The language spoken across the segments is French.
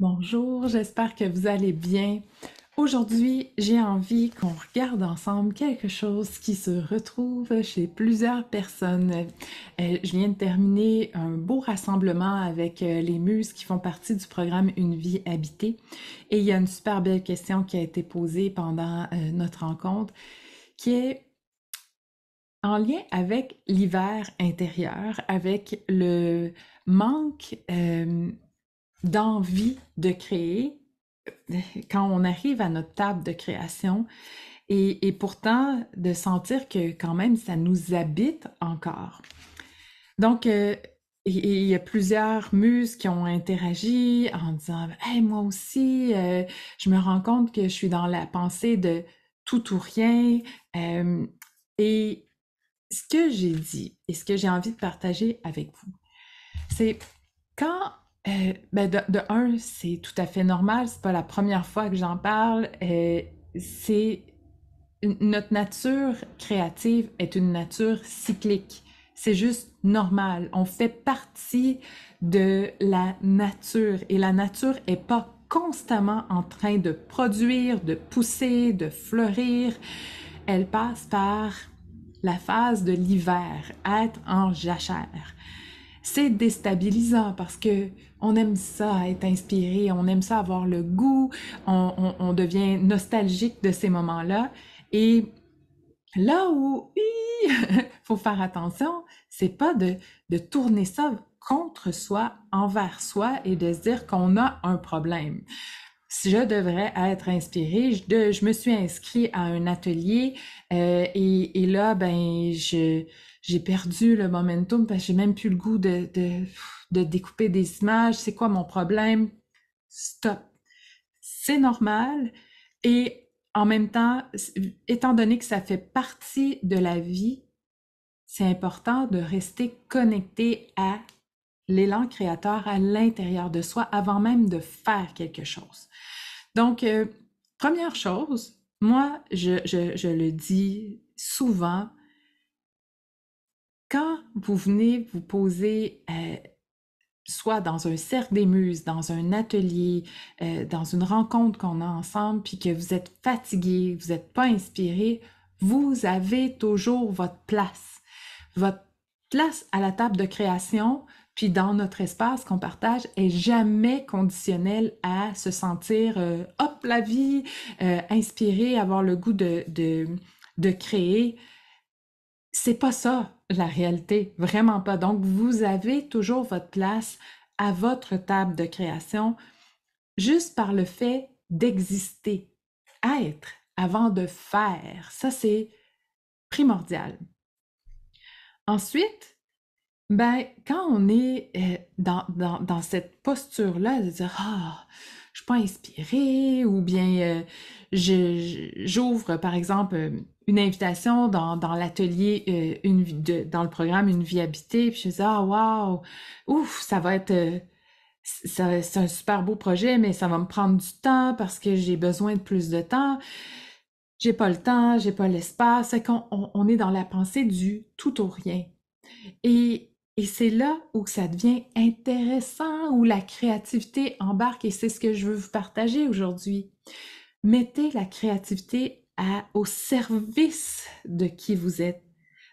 Bonjour, j'espère que vous allez bien. Aujourd'hui, j'ai envie qu'on regarde ensemble quelque chose qui se retrouve chez plusieurs personnes. Euh, je viens de terminer un beau rassemblement avec euh, les muses qui font partie du programme Une vie habitée. Et il y a une super belle question qui a été posée pendant euh, notre rencontre qui est en lien avec l'hiver intérieur, avec le manque d'envie de créer quand on arrive à notre table de création et, pourtant de sentir que quand même ça nous habite encore. Donc, euh, il y a plusieurs muses qui ont interagi en disant moi aussi, euh, je me rends compte que je suis dans la pensée de tout ou rien. Euh, et ce que j'ai dit et ce que j'ai envie de partager avec vous, c'est quand euh, ben de, un, c'est tout à fait normal. C'est pas la première fois que j'en parle. Euh, c'est notre nature créative est une nature cyclique. C'est juste normal. On fait partie de la nature et la nature est pas constamment en train de produire, de pousser, de fleurir. Elle passe par la phase de l'hiver, être en jachère c'est déstabilisant parce que on aime ça être inspiré, on aime ça avoir le goût, on, devient nostalgique de ces moments-là. Et là où il faut faire attention, c'est pas de, de tourner ça contre soi, envers soi et de se dire qu'on a un problème. Si je devrais être inspiré, je, je me suis inscrit à un atelier euh, et, et, là, ben, je, j'ai perdu le momentum parce que j'ai même plus le goût de, découper des images. C'est quoi mon problème? Stop. C'est normal. Et en même temps, étant donné que ça fait partie de la vie, c'est important de rester connecté à l'élan créateur à l'intérieur de soi avant même de faire quelque chose. Donc, euh, première chose, moi, je le dis souvent, quand vous venez vous poser, euh, soit dans un cercle des muses, dans un atelier, euh, dans une rencontre qu'on a ensemble, puis que vous êtes fatigué, vous n'êtes pas inspiré, vous avez toujours votre place. Votre place à la table de création, puis dans notre espace qu'on partage, est jamais conditionnelle à se sentir, euh, hop, la vie, inspiré, avoir le goût de, créer. C'est pas ça la réalité, vraiment pas. Donc, vous avez toujours votre place à votre table de création juste par le fait d'exister, être avant de faire. Ça, c'est primordial. Ensuite, ben, quand on est euh, dans, cette posture-là de dire Ah, je suis pas inspirée, ou bien euh, j'ouvre, par exemple, une invitation dans, l'atelier, euh, dans le programme Une vie habitée, puis je me dis ah waouh, ouf, ça va être euh, c'est un super beau projet, mais ça va me prendre du temps parce que j'ai besoin de plus de temps. J'ai pas le temps, j'ai pas l'espace. C'est qu'on on, est dans la pensée du tout ou rien. Et, et c'est là où ça devient intéressant, où la créativité embarque, et c'est ce que je veux vous partager aujourd'hui. Mettez la créativité au service de qui vous êtes.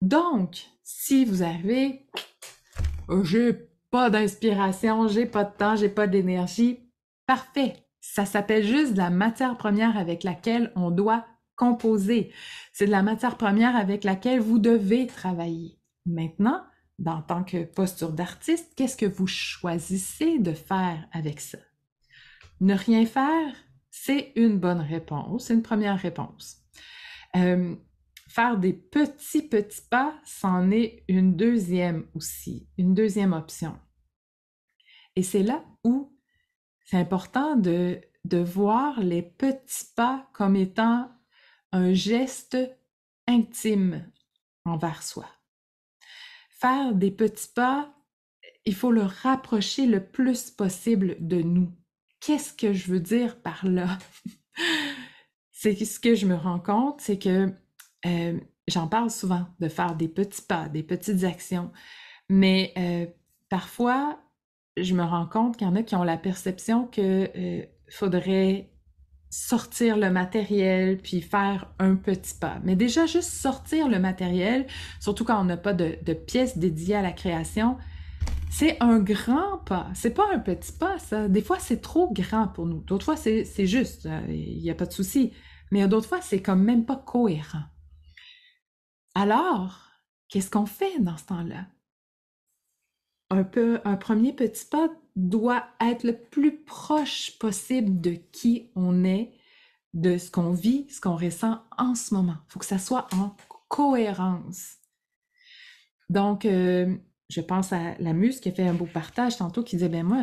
Donc, si vous avez, j'ai pas d'inspiration, j'ai pas de temps, j'ai pas d'énergie, parfait. Ça s'appelle juste la matière première avec laquelle on doit composer. C'est de la matière première avec laquelle vous devez travailler. Maintenant, en tant que posture d'artiste, qu'est-ce que vous choisissez de faire avec ça? Ne rien faire, c'est une bonne réponse, une première réponse. Euh, faire des petits, petits pas, c'en est une deuxième aussi, une deuxième option. Et c'est là où c'est important de voir les petits pas comme étant un geste intime envers soi. Faire des petits pas, il faut le rapprocher le plus possible de nous. Qu'est-ce que je veux dire par là? c'est ce que je me rends compte, c'est que euh, j'en parle souvent de faire des petits pas, des petites actions, mais euh, parfois, je me rends compte qu'il y en a qui ont la perception que euh, faudrait sortir le matériel puis faire un petit pas. Mais déjà, juste sortir le matériel, surtout quand on n'a pas de, de pièces dédiées à la création, c'est un grand pas. C'est pas un petit pas, ça. Des fois, c'est trop grand pour nous. D'autres fois, c'est juste. Euh, il n'y a pas de souci. Mais d'autres fois, c'est comme même pas cohérent. Alors, qu'est-ce qu'on fait dans ce temps-là? Un, un premier petit pas doit être le plus proche possible de qui on est, de ce qu'on vit, ce qu'on ressent en ce moment. Il faut que ça soit en cohérence. Donc, euh, je pense à la muse qui a fait un beau partage tantôt qui disait, ben moi,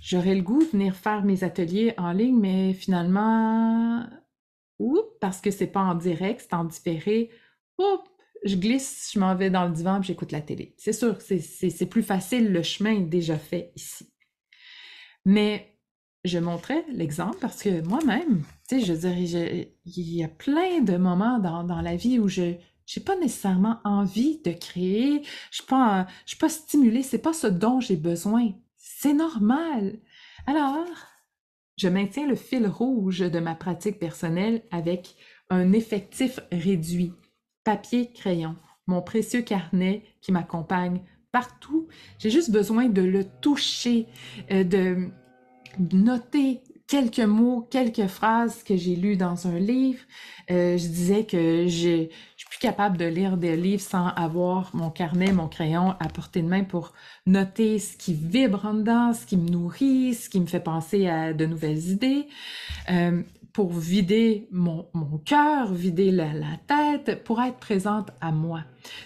j'aurais le goût de venir faire mes ateliers en ligne, mais finalement, oups, parce que c'est pas en direct, c'est en différé, oups, je glisse, je m'en vais dans le divan, j'écoute la télé. C'est sûr, c'est plus facile, le chemin est déjà fait ici. Mais je montrais l'exemple parce que moi-même, tu sais, je dirais, il y a plein de moments dans, dans la vie où je j'ai pas nécessairement envie de créer, je suis suis pas stimulée, c'est pas ce dont j'ai besoin. C'est normal. Alors, je maintiens le fil rouge de ma pratique personnelle avec un effectif réduit. Papier, crayon, mon précieux carnet qui m'accompagne partout. J'ai juste besoin de le toucher, euh, de noter quelques mots, quelques phrases que j'ai lues dans un livre. Euh, je disais que suis capable de lire des livres sans avoir mon carnet, mon crayon à portée de main pour noter ce qui vibre en dedans, ce qui me nourrit, ce qui me fait penser à de nouvelles idées. Euh, pour vider mon, mon cœur, vider la, la, tête, pour être présente à moi.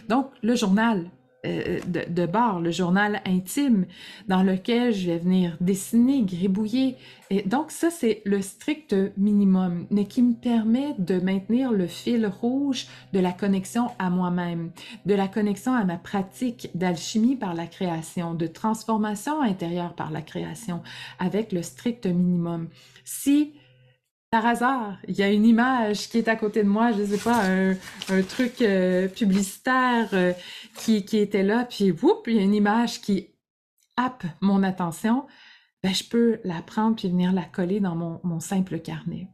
Donc, le journal, euh, de, de, le journal intime dans lequel je vais venir dessiner, gribouiller. Et donc ça, c'est le strict minimum, mais qui me permet de maintenir le fil rouge de la connexion à moi-même, de la connexion à ma pratique d'alchimie par la création, de transformation intérieure par la création, avec le strict minimum. Si par hasard, il y a une image qui est à côté de moi, je ne sais pas, un, truc euh, publicitaire euh, qui, était là, puis whoop, il y a une image qui happe mon attention, ben, je peux la prendre puis venir la coller dans mon simple carnet.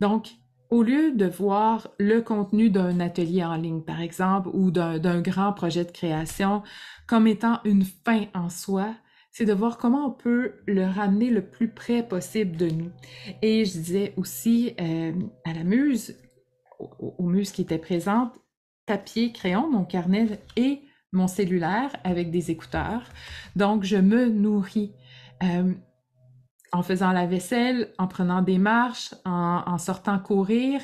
Donc, au lieu de voir le contenu d'un atelier en ligne, par exemple, ou d'un grand projet de création comme étant une fin en soi, c'est de voir comment on peut le ramener le plus près possible de nous. Et je disais aussi euh, à la muse, aux, muses qui étaient présentes, papier, crayon, mon carnet et mon cellulaire avec des écouteurs. Donc, je me nourris euh, en faisant la vaisselle, en prenant des marches, en sortant courir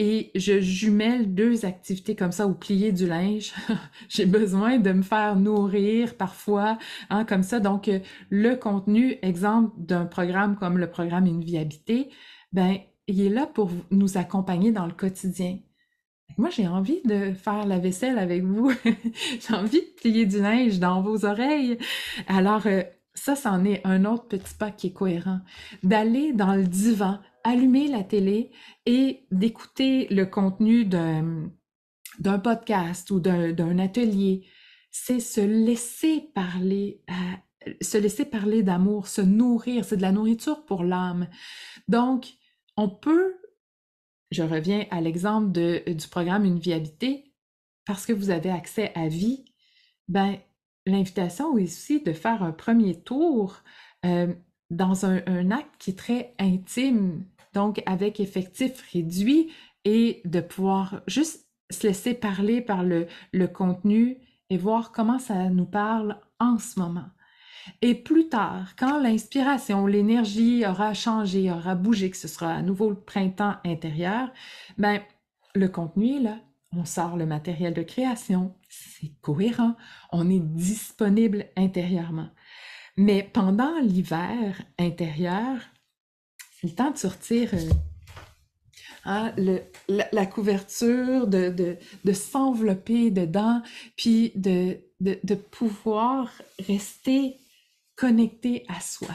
et je jumelle deux activités comme ça ou plier du linge. J'ai besoin de me faire nourrir parfois, hein, comme ça. Donc, euh, le contenu, exemple d'un programme comme le programme Une vie ben, il est là pour nous accompagner dans le quotidien. Moi, j'ai envie de faire la vaisselle avec vous. j'ai envie de plier du linge dans vos oreilles. Alors, euh, ça, c'en est un autre petit pas qui est cohérent. D'aller dans le divan, allumer la télé et d'écouter le contenu d'un, podcast ou d'un, atelier, c'est se laisser parler, euh, se laisser parler d'amour, se nourrir, c'est de la nourriture pour l'âme. Donc, on peut, je reviens à l'exemple du programme Une vie habitée, parce que vous avez accès à vie, ben, l'invitation aussi de faire un premier tour euh, dans un, acte qui est très intime, donc avec effectif réduit et de pouvoir juste se laisser parler par le, contenu et voir comment ça nous parle en ce moment. Et plus tard, quand l'inspiration, l'énergie aura changé, aura bougé, que ce sera à nouveau le printemps intérieur, ben, le contenu là. On sort le matériel de création, c'est cohérent, on est disponible intérieurement. Mais pendant l'hiver intérieur, c'est le temps de sortir euh, hein, la, couverture, de, s'envelopper dedans, puis de pouvoir rester connecté à soi.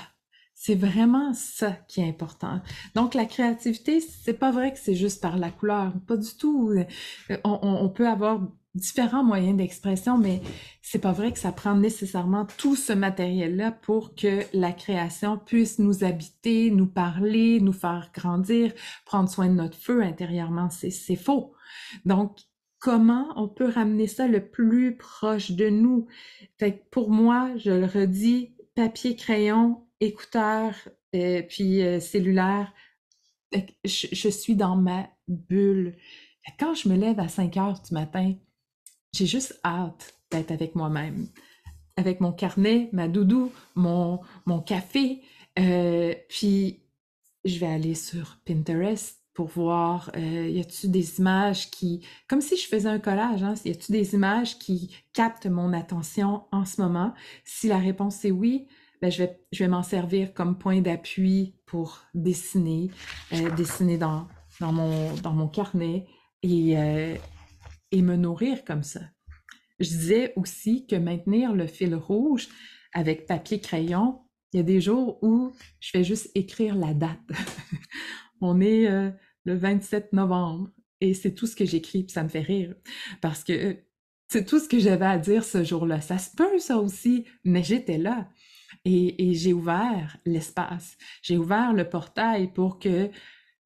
C'est vraiment ça qui est important. Donc, la créativité, c'est pas vrai que c'est juste par la couleur. Pas du tout. Euh, on, peut avoir différents moyens d'expression, mais c'est pas vrai que ça prend nécessairement tout ce matériel-là pour que la création puisse nous habiter, nous parler, nous faire grandir, prendre soin de notre feu intérieurement. C'est faux. Donc, comment on peut ramener ça le plus proche de nous? Fait pour moi, je le redis, papier, crayon, écouteur, euh, puis euh, cellulaire, je, suis dans ma bulle. Quand je me lève à 5 heures du matin, j'ai juste hâte d'être avec moi-même, avec mon carnet, ma doudou, mon, mon café. Euh, puis, je vais aller sur Pinterest pour voir, y a-tu des images qui, comme si je faisais un collage, hein, y a-tu des images qui captent mon attention en ce moment? Si la réponse est oui, ben je vais, m'en servir comme point d'appui pour dessiner, euh, dessiner dans, mon, carnet et, euh, et me nourrir comme ça. Je disais aussi que maintenir le fil rouge avec papier crayon, il y a des jours où je fais juste écrire la date. On est euh, le 27 novembre et c'est tout ce que j'écris, puis ça me fait rire parce que c'est tout ce que j'avais à dire ce jour-là. Ça se peut, ça aussi, mais j'étais là et, j'ai ouvert l'espace. J'ai ouvert le portail pour que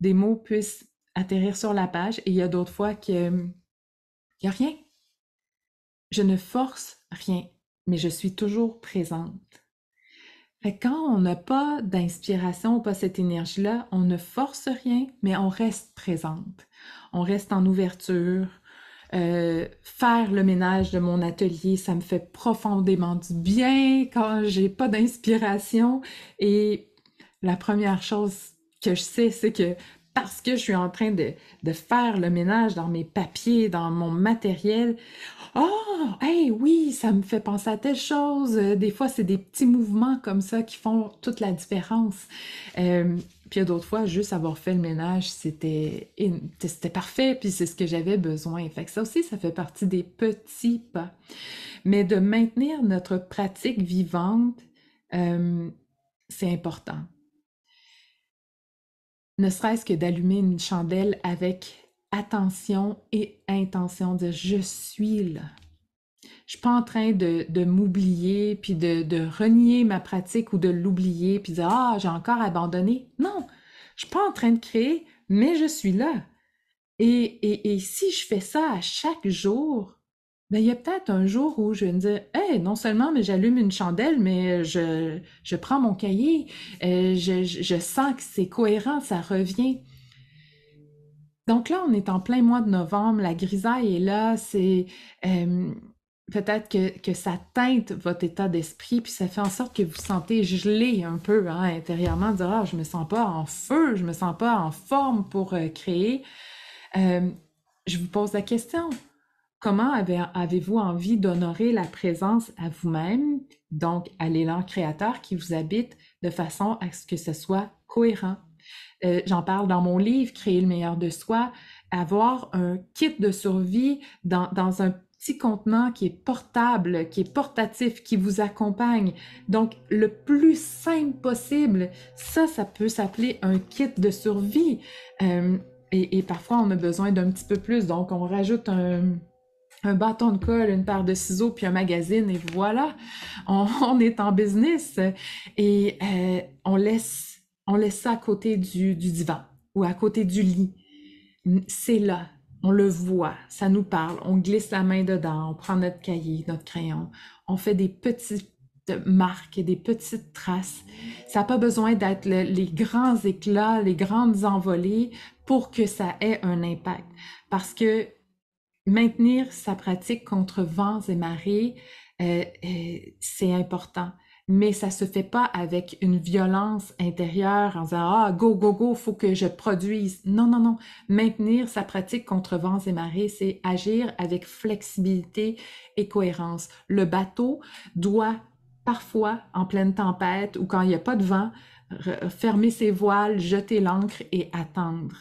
des mots puissent atterrir sur la page et il y a d'autres fois que il n'y a rien. Je ne force rien, mais je suis toujours présente. quand on n'a pas d'inspiration, pas cette énergie-là, on ne force rien, mais on reste présente. On reste en ouverture. Euh, faire le ménage de mon atelier, ça me fait profondément du bien quand j'ai pas d'inspiration. Et la première chose que je sais, c'est que parce que je suis en train de, faire le ménage dans mes papiers, dans mon matériel. Oh, hey, oui, ça me fait penser à telle chose. Euh, des fois, c'est des petits mouvements comme ça qui font toute la différence. Euh, puis d'autres fois, juste avoir fait le ménage, c'était c'était parfait, puis c'est ce que j'avais besoin. Fait que ça aussi, ça fait partie des petits pas. Mais de maintenir notre pratique vivante, euh, c'est important ne serait-ce que d'allumer une chandelle avec attention et intention, de je suis là. Je suis pas en train de, m'oublier, puis de, renier ma pratique ou de l'oublier, puis de dire Ah, j'ai encore abandonné. Non, je suis pas en train de créer, mais je suis là. Et, et si je fais ça à chaque jour, ben, il y a peut-être un jour où je vais me dire, hey, non seulement mais j'allume une chandelle, mais je, je prends mon cahier, euh, je, je, sens que c'est cohérent, ça revient. Donc là, on est en plein mois de novembre, la grisaille est là, c'est euh, peut-être que, que ça teinte votre état d'esprit, puis ça fait en sorte que vous sentez gelé un peu hein, intérieurement, dire, ah, je me sens pas en feu, je me sens pas en forme pour euh, créer. je vous pose la question, Comment avez-vous envie d'honorer la présence à vous-même, donc à l'élan créateur qui vous habite, de façon à ce que ce soit cohérent? Euh, j'en parle dans mon livre, Créer le meilleur de soi, avoir un kit de survie dans, un petit contenant qui est portable, qui est portatif, qui vous accompagne. Donc, le plus simple possible, ça, ça peut s'appeler un kit de survie. Euh, et, parfois, on a besoin d'un petit peu plus. Donc, on rajoute un, un bâton de colle, une paire de ciseaux, puis un magazine, et voilà, on, est en business. Et euh, on, laisse, on laisse ça à côté du, du divan ou à côté du lit. C'est là, on le voit, ça nous parle, on glisse la main dedans, on prend notre cahier, notre crayon, on fait des petites marques et des petites traces. Ça n'a pas besoin d'être les grands éclats, les grandes envolées pour que ça ait un impact. Parce que maintenir sa pratique contre vents et marées, euh, euh, c'est important. Mais ça se fait pas avec une violence intérieure en disant ah go go go faut que je produise. Non non non. Maintenir sa pratique contre vents et marées, c'est agir avec flexibilité et cohérence. Le bateau doit parfois en pleine tempête ou quand il n'y a pas de vent fermer ses voiles, jeter l'ancre et attendre.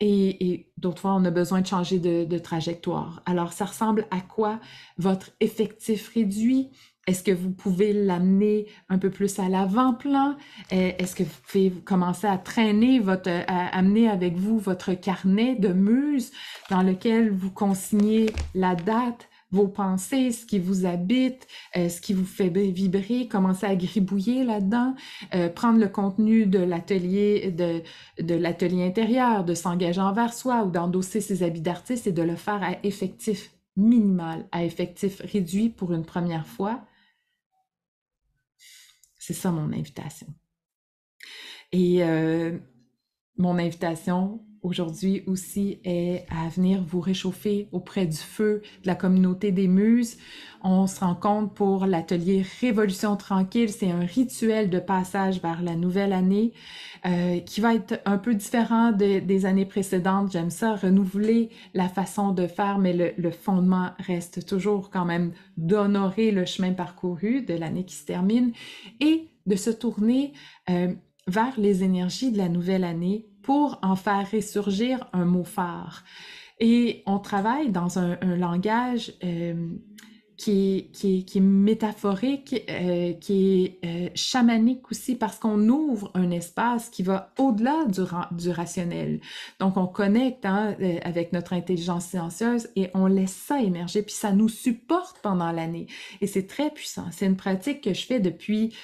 Et, d'autres fois, on a besoin de changer de, trajectoire. Alors, ça ressemble à quoi votre effectif réduit? est-ce que vous pouvez l'amener un peu plus à l'avant-plan? Euh, est-ce que vous pouvez commencer à traîner votre, à amener avec vous votre carnet de muse dans lequel vous consignez la date, vos pensées, ce qui vous habite, euh, ce qui vous fait vibrer, commencer à gribouiller là-dedans, euh, prendre le contenu de l'atelier de, de l'atelier intérieur, de s'engager envers soi ou d'endosser ses habits d'artiste et de le faire à effectif minimal, à effectif réduit pour une première fois, c'est ça mon invitation. Et euh, mon invitation aujourd'hui aussi est à venir vous réchauffer auprès du feu de la communauté des muses. On se rencontre pour l'atelier Révolution tranquille. C'est un rituel de passage vers la nouvelle année euh, qui va être un peu différent des années précédentes. J'aime ça, renouveler la façon de faire, mais le, fondement reste toujours quand même d'honorer le chemin parcouru de l'année qui se termine et de se tourner euh, vers les énergies de la nouvelle année pour en faire ressurgir un mot phare. Et on travaille dans un, langage euh, qui, est, qui, métaphorique, euh, qui est euh, chamanique aussi, parce qu'on ouvre un espace qui va au-delà du, du, rationnel. Donc, on connecte hein, avec notre intelligence silencieuse et on laisse ça émerger, puis ça nous supporte pendant l'année. Et c'est très puissant. C'est une pratique que je fais depuis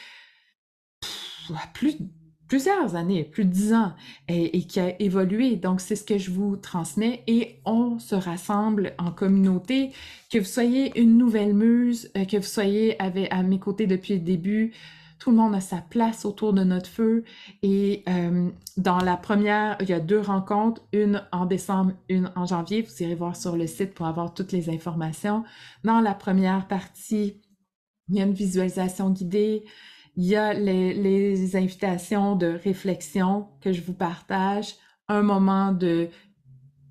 plus plusieurs années, plus de dix ans, et, qui a évolué. Donc, c'est ce que je vous transmets et on se rassemble en communauté. Que vous soyez une nouvelle muse, euh, que vous soyez avec, à mes côtés depuis le début, tout le monde a sa place autour de notre feu. Et euh, dans la première, il y a deux rencontres, une en décembre, une en janvier. Vous irez voir sur le site pour avoir toutes les informations. Dans la première partie, il y a une visualisation guidée, il y a les, invitations de réflexion que je vous partage, un moment de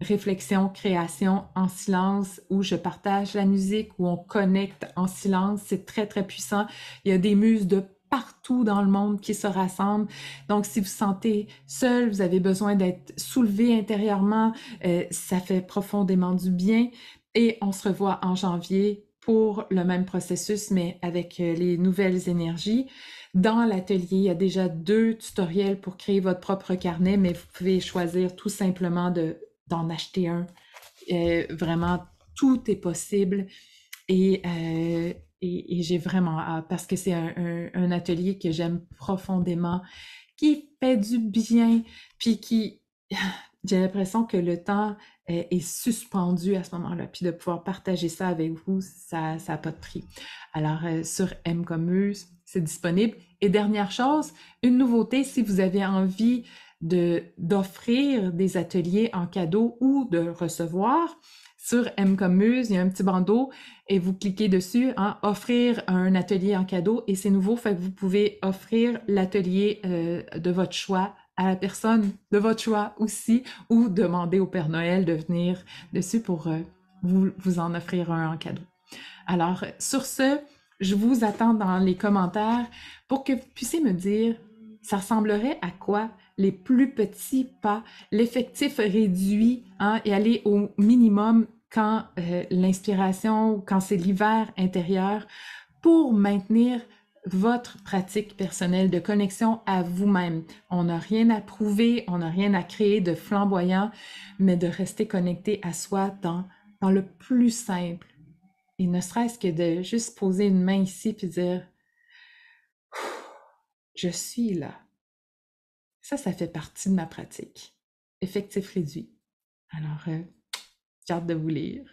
réflexion, création en silence où je partage la musique, où on connecte en silence. C'est très, très puissant. Il y a des muses de partout dans le monde qui se rassemblent. Donc, si vous sentez seul, vous avez besoin d'être soulevé intérieurement, euh, ça fait profondément du bien. Et on se revoit en janvier pour le même processus, mais avec euh, les nouvelles énergies. Dans l'atelier, il y a déjà deux tutoriels pour créer votre propre carnet, mais vous pouvez choisir tout simplement d'en acheter un. Euh, vraiment, tout est possible. Et, euh, et, j'ai vraiment hâte parce que c'est un, un, atelier que j'aime profondément, qui fait du bien, puis qui, j'ai l'impression que le temps est, suspendu à ce moment-là. Puis de pouvoir partager ça avec vous, ça n'a pas de prix. Alors, euh, sur M c'est disponible. Et dernière chose, une nouveauté, si vous avez envie d'offrir des ateliers en cadeau ou de recevoir, sur M il y a un petit bandeau et vous cliquez dessus, offrir un atelier en cadeau et c'est nouveau, fait que vous pouvez offrir l'atelier euh, de votre choix à la personne de votre choix aussi ou demander au Père Noël de venir dessus pour euh, vous, en offrir un en cadeau. Alors, sur ce, je vous attends dans les commentaires pour que vous puissiez me dire, ça ressemblerait à quoi les plus petits pas, l'effectif réduit hein, et aller au minimum quand euh, l'inspiration, quand c'est l'hiver intérieur, pour maintenir votre pratique personnelle de connexion à vous-même. On n'a rien à prouver, on n'a rien à créer de flamboyant, mais de rester connecté à soi dans, dans le plus simple. Et ne serait-ce que de juste poser une main ici puis dire Je suis là. Ça, ça fait partie de ma pratique. Effectif réduit. Alors, euh, j'ai hâte de vous lire.